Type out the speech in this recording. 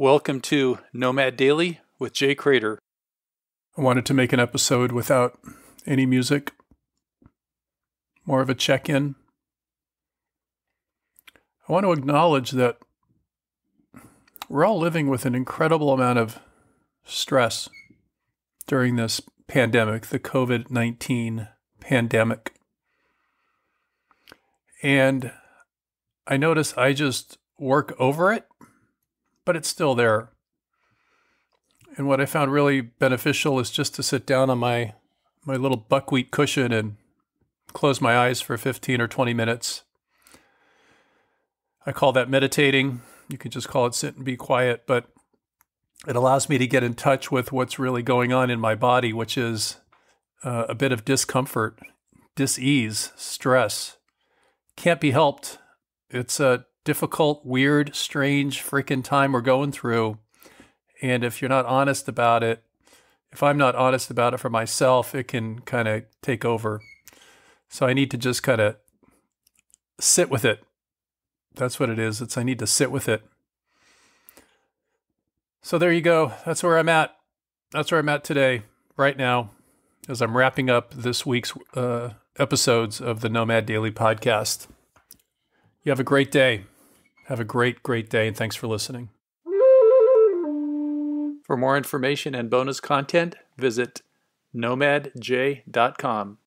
Welcome to Nomad Daily with Jay Cradeur. I wanted to make an episode without any music, more of a check in. I want to acknowledge that we're all living with an incredible amount of stress during this pandemic, the COVID 19 pandemic. And I notice I just work over it, but it's still there. And what I found really beneficial is just to sit down on my my little buckwheat cushion and close my eyes for 15 or 20 minutes. I call that meditating. You could just call it sit and be quiet, but it allows me to get in touch with what's really going on in my body, which is uh, a bit of discomfort, dis-ease, stress. Can't be helped. It's a difficult, weird, strange freaking time we're going through. And if you're not honest about it, if I'm not honest about it for myself, it can kind of take over. So I need to just kind of sit with it. That's what it is. It's I need to sit with it. So there you go. That's where I'm at. That's where I'm at today, right now, as I'm wrapping up this week's uh, episodes of the Nomad Daily podcast. You have a great day. Have a great, great day, and thanks for listening. For more information and bonus content, visit nomadjay.com.